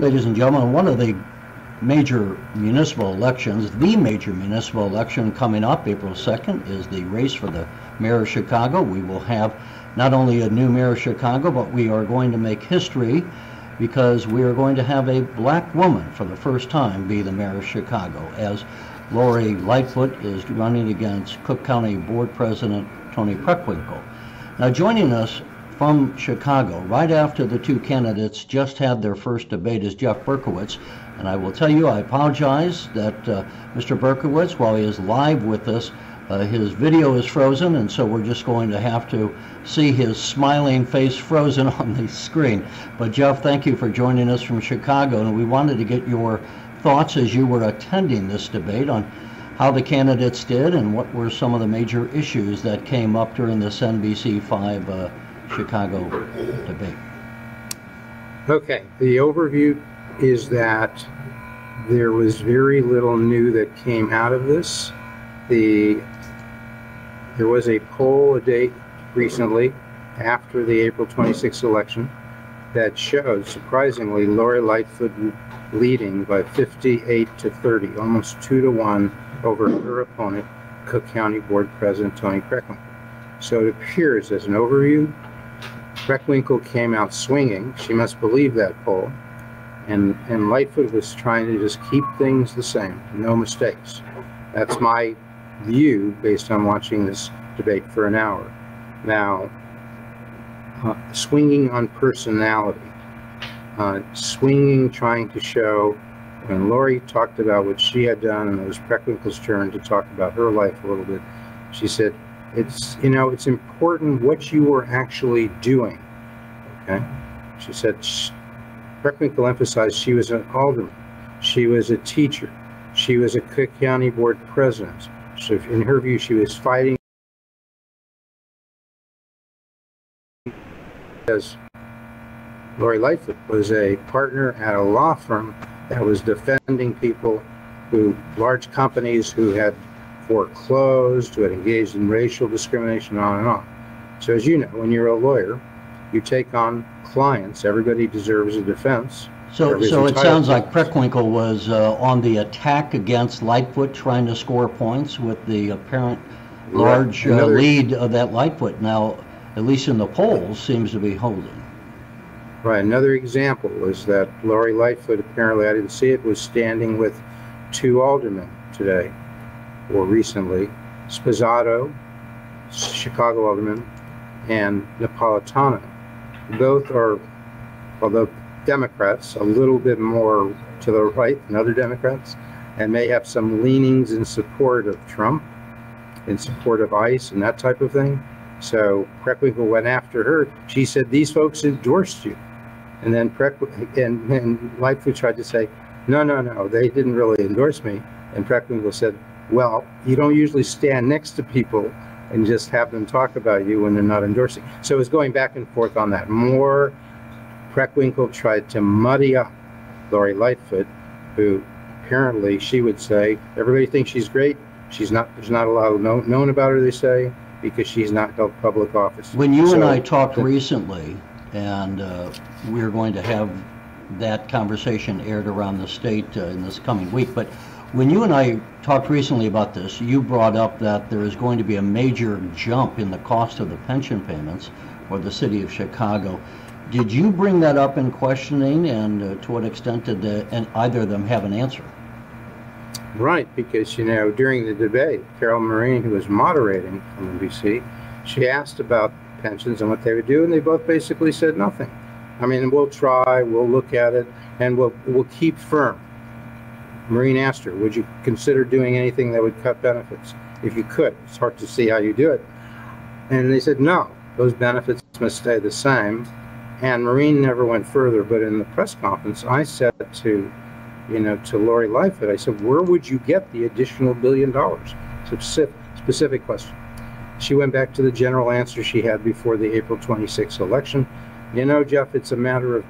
Ladies and gentlemen, one of the major municipal elections, the major municipal election coming up April 2nd, is the race for the mayor of Chicago. We will have not only a new mayor of Chicago, but we are going to make history because we are going to have a black woman for the first time be the mayor of Chicago, as Lori Lightfoot is running against Cook County Board President Toni Preckwinkle. Now, joining us from Chicago, right after the two candidates just had their first debate, is Jeff Berkowitz. And I will tell you, I apologize that uh, Mr. Berkowitz, while he is live with us, uh, his video is frozen, and so we're just going to have to see his smiling face frozen on the screen. But Jeff, thank you for joining us from Chicago, and we wanted to get your thoughts as you were attending this debate on how the candidates did and what were some of the major issues that came up during this NBC5 uh, Chicago debate. Okay, the overview is that there was very little new that came out of this. The there was a poll a day recently after the April 26th election that showed surprisingly Lori Lightfoot leading by 58 to 30, almost two to one over her opponent, Cook County Board President Toni Preckwinkle. So it appears as an overview, Preckwinkle came out swinging. She must believe that poll and, and Lightfoot was trying to just keep things the same, no mistakes. That's my view based on watching this debate for an hour. Now, uh, swinging on personality, uh, swinging trying to show, when Lori talked about what she had done, and it was Preckwinkle's turn to talk about her life a little bit, she said, it's, you know, it's important what you were actually doing, okay? She said, Preckwinkle emphasized she was an alderman, she was a teacher, she was a Cook County Board president. So in her view, she was fighting as Lori Lightfoot was a partner at a law firm that was defending people who, large companies who had foreclosed, who had engaged in racial discrimination, on and on. So as you know, when you're a lawyer, you take on clients. Everybody deserves a defense. So, so it sounds like Preckwinkle was uh, on the attack against Lightfoot, trying to score points with the apparent large uh, lead of that Lightfoot. Now, at least in the polls, seems to be holding. Right. Another example was that Lori Lightfoot, apparently, I didn't see it, was standing with two aldermen today or recently Sposato, Chicago alderman, and Napolitano both are, although Democrats, a little bit more to the right than other Democrats, and may have some leanings in support of Trump, in support of ICE and that type of thing. So Preckwinkle went after her. She said, these folks endorsed you. And then Preckwinkle and, and Lightfoot tried to say, no, no, no, they didn't really endorse me. And Preckwinkle said, well, you don't usually stand next to people and just have them talk about you when they're not endorsing. So it was going back and forth on that. More Preckwinkle tried to muddy up Lori Lightfoot, who apparently she would say, everybody thinks she's great. She's not, there's not a lot of known, known about her, they say, because she's not held public office. When you so, and I talked the, recently, and uh, we're going to have that conversation aired around the state uh, in this coming week, but when you and I talked recently about this, you brought up that there is going to be a major jump in the cost of the pension payments for the city of Chicago. Did you bring that up in questioning, and uh, to what extent did the, and either of them have an answer? Right, because you know during the debate, Carol Marin, who was moderating from NBC, she asked about pensions and what they would do, and they both basically said nothing. I mean, we'll try, we'll look at it, and we'll we'll keep firm. Marin asked her, would you consider doing anything that would cut benefits? If you could, it's hard to see how you do it. And they said, no, those benefits must stay the same. And Marin never went further, but in the press conference, I said to, you know, to Lori Lightfoot, I said, where would you get the additional billion dollars? Specific, specific question. She went back to the general answer she had before the April 26th election. You know, Jeff, it's a matter of,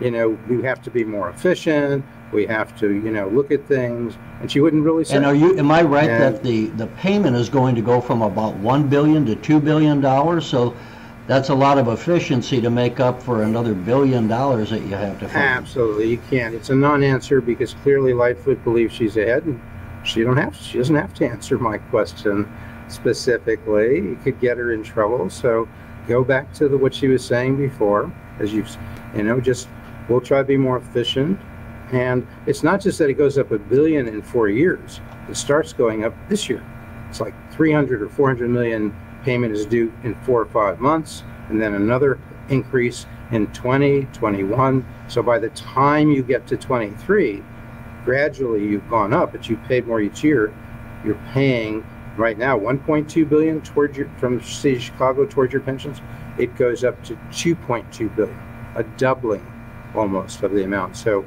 you know, we have to be more efficient. We have to, you know, look at things. And she wouldn't really say. And are you, am I right and that the, the payment is going to go from about one billion to two billion dollars? So that's a lot of efficiency to make up for another billion dollars that you have to fund. Absolutely, you can't. It's a non-answer because clearly Lightfoot believes she's ahead, and she don't have. She doesn't have to answer my question specifically. It could get her in trouble. So go back to the, what she was saying before, as you've, you know, just we'll try to be more efficient. And it's not just that it goes up a billion in four years. It starts going up this year. It's like 300 or 400 million payment is due in four or five months, and then another increase in 20, 21. So by the time you get to 23, gradually you've gone up, but you've paid more each year. You're paying right now 1.2 billion towards your from city of Chicago towards your pensions. It goes up to 2.2 billion, a doubling almost of the amount. So,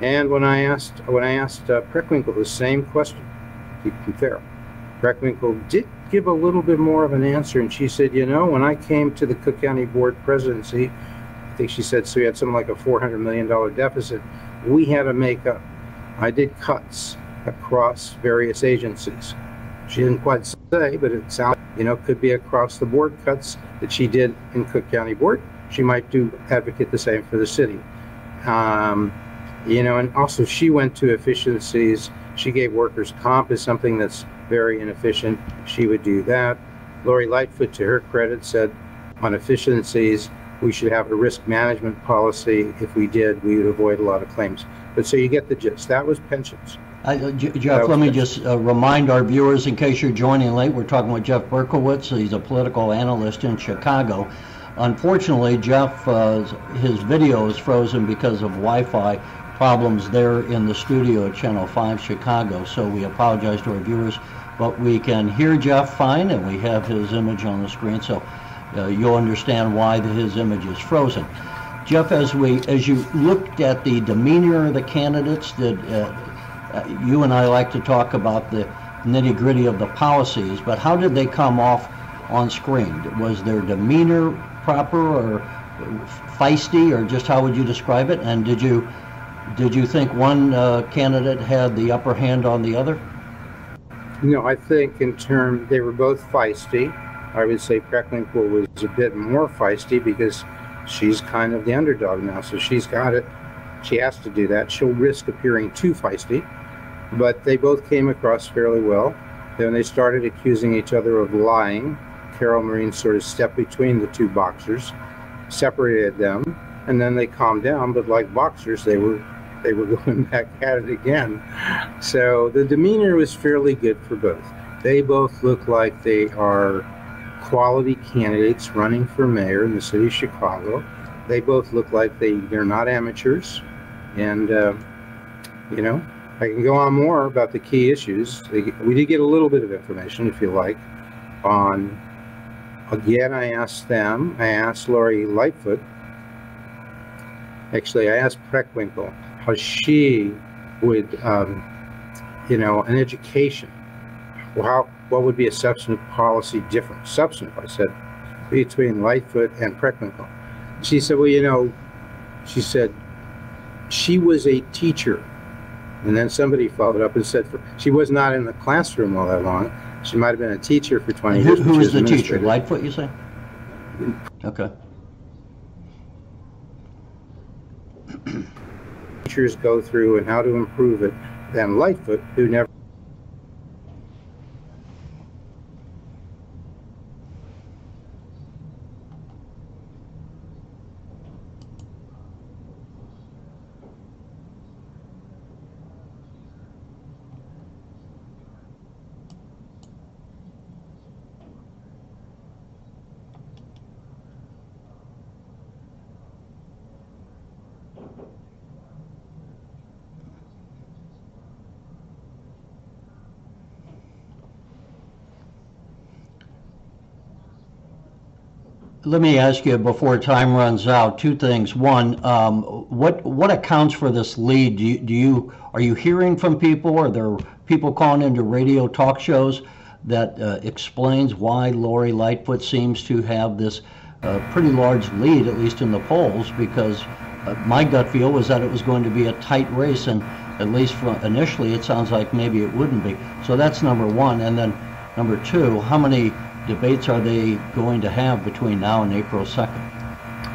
and when I asked when I asked uh, Preckwinkle the same question, keep them fair. Preckwinkle did give a little bit more of an answer, and she said, you know, when I came to the Cook County Board presidency, I think she said so we had something like a 400 million dollar deficit. We had to make up. I did cuts across various agencies. She didn't quite say, but it sounds, you know, could be across the board cuts that she did in Cook County Board. She might do advocate the same for the city. Um, you know, and also she went to efficiencies. She gave workers' comp as something that's very inefficient. She would do that. Lori Lightfoot, to her credit, said on efficiencies, we should have a risk management policy. If we did, we would avoid a lot of claims. But so you get the gist. That was pensions. Uh, Jeff, let me just uh, remind our viewers, in case you're joining late, we're talking with Jeff Berkowitz. He's a political analyst in Chicago. Unfortunately, Jeff, uh, his video is frozen because of Wi-Fi problems there in the studio at Channel 5 Chicago. So we apologize to our viewers, but we can hear Jeff fine, and we have his image on the screen. So uh, you'll understand why his image is frozen. Jeff, as we as you looked at the demeanor of the candidates, did uh, uh, you and I like to talk about the nitty gritty of the policies, but how did they come off on screen? Was their demeanor proper or feisty, or just how would you describe it? And did you did you think one uh, candidate had the upper hand on the other? No, I think in terms they were both feisty. I would say Preckwinkle was a bit more feisty because she's kind of the underdog now, so she's got it. She has to do that. She'll risk appearing too feisty, but they both came across fairly well. Then they started accusing each other of lying. Carol Marin sort of stepped between the two boxers, separated them, and then they calmed down. But like boxers, they were they were going back at it again. So the demeanor was fairly good for both. They both look like they are quality candidates running for mayor in the city of Chicago. They both look like they, they're not amateurs. And, uh, you know, I can go on more about the key issues. We did get a little bit of information, if you like, on, again, I asked them, I asked Lori Lightfoot, actually, I asked Preckwinkle how she would, um, you know, an education, how what would be a substantive policy difference? Substantive, I said, between Lightfoot and Preckwinkle. She said, well, you know, she said, she was a teacher. And then somebody followed up and said, for, she was not in the classroom all that long. She might have been a teacher for 20 who, years. Who was the teacher? Lightfoot, you say? Okay. Teachers go through and how to improve it than Lightfoot, who never Let me ask you before time runs out two things. One, um, what what accounts for this lead? Do you, do you are you hearing from people? Are there people calling into radio talk shows that uh, explains why Lori Lightfoot seems to have this uh, pretty large lead, at least in the polls? Because uh, my gut feel was that it was going to be a tight race, and at least initially, it sounds like maybe it wouldn't be. So that's number one, and then number two, how many debates are they going to have between now and April 2nd?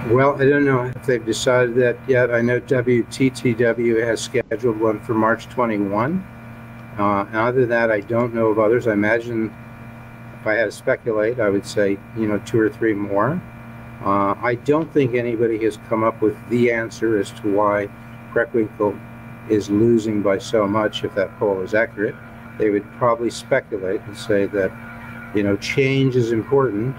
Well, I don't know if they've decided that yet. I know WTTW has scheduled one for March 21. Uh, other than that, I don't know of others. I imagine if I had to speculate, I would say, you know, two or three more. Uh, I don't think anybody has come up with the answer as to why Preckwinkle is losing by so much, if that poll is accurate. They would probably speculate and say that, you know, change is important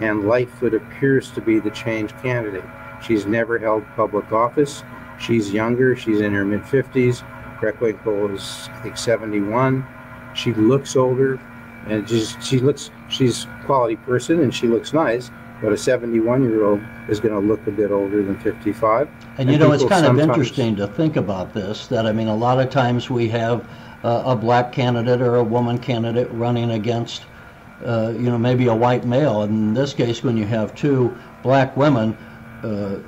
and Lightfoot appears to be the change candidate. She's never held public office. She's younger. She's in her mid 50s. Preckwinkle is, I think, 71. She looks older, and just she looks. She's a quality person, and she looks nice. But a 71 year old is going to look a bit older than 55. And you know, it's kind of interesting to think about this. That I mean, a lot of times we have uh, a black candidate or a woman candidate running against uh, you know, maybe a white male. In this case, when you have two black women, uh,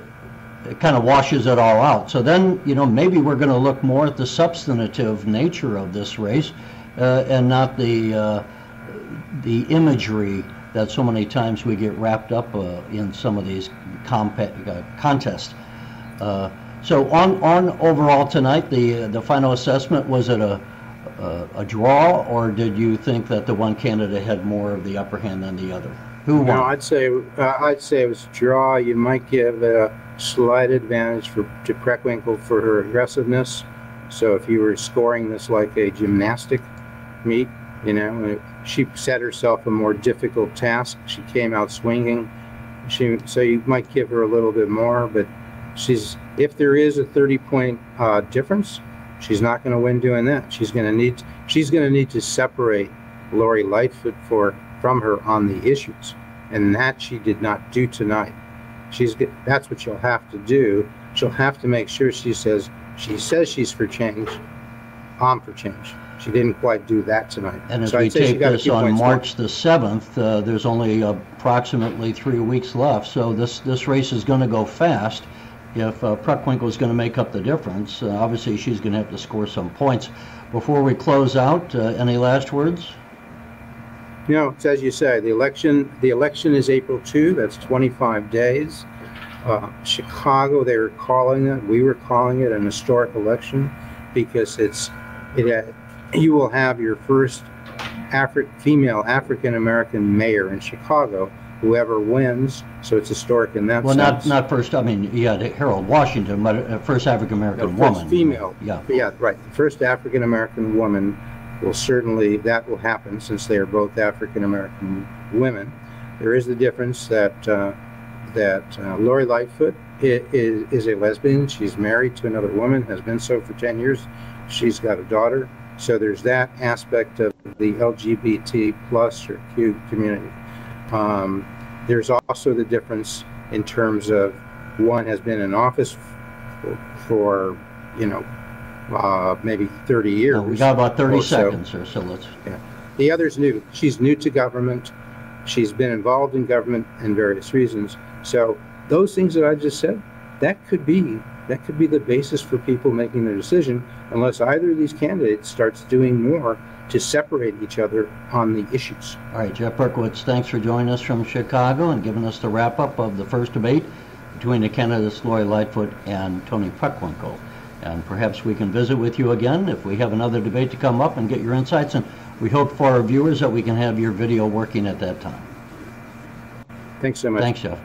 it kind of washes it all out. So then, you know, maybe we're going to look more at the substantive nature of this race uh, and not the uh, the imagery that so many times we get wrapped up uh, in some of these uh, contests. so on on overall tonight, the the final assessment was it a uh, a draw, or did you think that the one candidate had more of the upper hand than the other? Who won? No, I'd say uh, I'd say it was a draw. You might give a slight advantage for to Preckwinkle for her aggressiveness. So if you were scoring this like a gymnastic meet, you know, she set herself a more difficult task. She came out swinging. She so you might give her a little bit more, but she's if there is a 30 point uh, difference, She's not going to win doing that. She's going to need she's going to need to separate Lori Lightfoot for from her on the issues, and that she did not do tonight. She's that's what she'll have to do. She'll have to make sure she says she says she's for change. I'm for change. She didn't quite do that tonight. And as so we take this on March the 7th, uh, there's only approximately three weeks left. So this, this race is going to go fast if uh, Preckwinkle is going to make up the difference, uh, obviously she's going to have to score some points. Before we close out, uh, any last words? You know, it's as you say, the election the election is April 2. That's 25 days. Uh, Chicago, they were calling it. We were calling it an historic election because it's it. you will have your first Afri- female African American mayor in Chicago whoever wins. So it's historic in that well, sense. not not first. I mean, yeah, Harold Washington, but uh, first African American no, woman. female. Yeah. Yeah. Right. The first African American woman will certainly that will happen since they are both African American women. There is the difference that uh, that uh, Lori Lightfoot is, is a lesbian. She's married to another woman, has been so for 10 years. She's got a daughter. So there's that aspect of the LGBT plus or Q community. Um, there's also the difference in terms of one has been in office for, for you know, uh, maybe 30 years. Well, we got about 30 seconds or so. Let's. Yeah. The other's new. She's new to government. She's been involved in government in various reasons. So those things that I just said, that could be that could be the basis for people making their decision, unless either of these candidates starts doing more to separate each other on the issues. All right, Jeff Berkowitz, thanks for joining us from Chicago and giving us the wrap up of the first debate between the candidates Lori Lightfoot and Toni Preckwinkle. And perhaps we can visit with you again if we have another debate to come up and get your insights. And we hope for our viewers that we can have your video working at that time. Thanks so much. Thanks, Jeff.